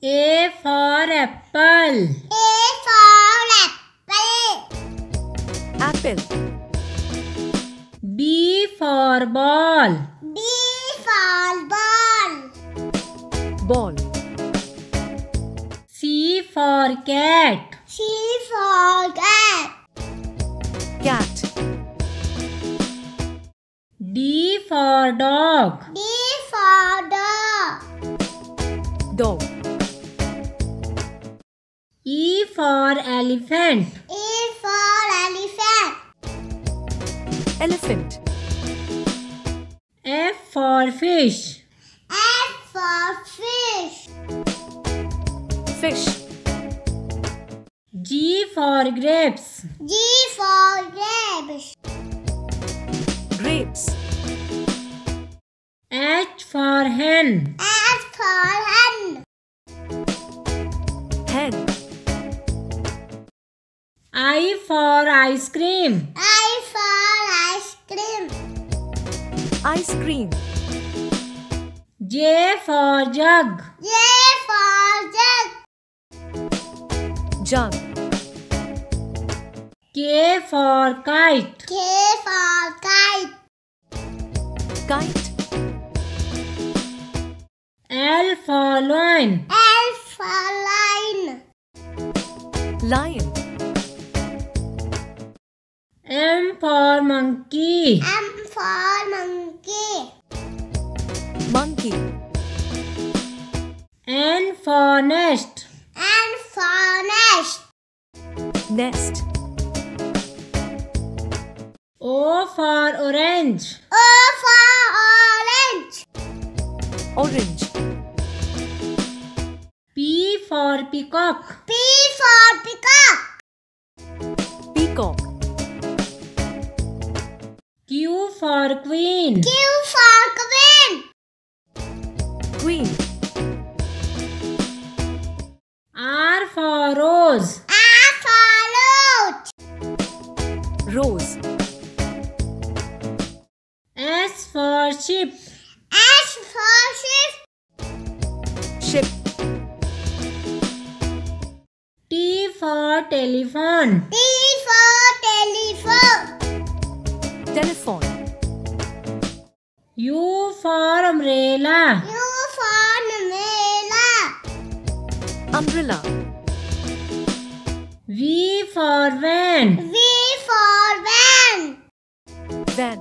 A for apple. A for apple. apple, B for ball. B for ball. ball, C for cat. C for cat. cat, D for dog. D for elephant. E for elephant. elephant, F for fish. F for fish. fish, G for grapes. G for grapes. grapes, H for hen. H for hen. hen, I for ice cream. I for ice cream. ice cream, J for jug. J for jug. jug, K for kite. K for kite. kite, L for lion. L for lion. lion, monkey. M for monkey. monkey, N for nest. N for nest. nest, O for orange. O for orange. orange, P for peacock. P for peacock. peacock, for queen. Q for queen. queen, R for rose. R for roach. rose, S for ship. S for sheep. ship, T for telephone. T for telephone. telephone. Telephone, U for umbrella. U for umbrella. umbrella, V for van. V for van. van,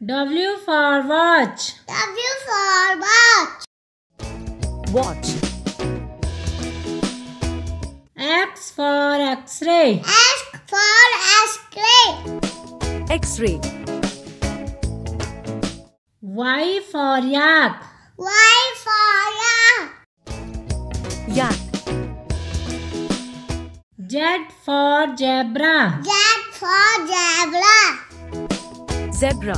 W for watch. W for watch. watch, X for x-ray. X for x-ray. x-ray, Y for yak. Y for yak. yak, Z for zebra. Z for zebra. zebra.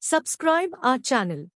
Subscribe our channel.